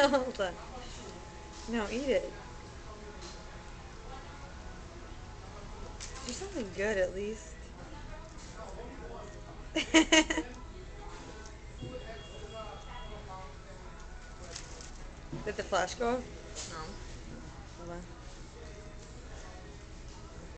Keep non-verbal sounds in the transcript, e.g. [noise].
[laughs] Hold on. No, eat it. Do something good at least. [laughs] Did the flash go? No.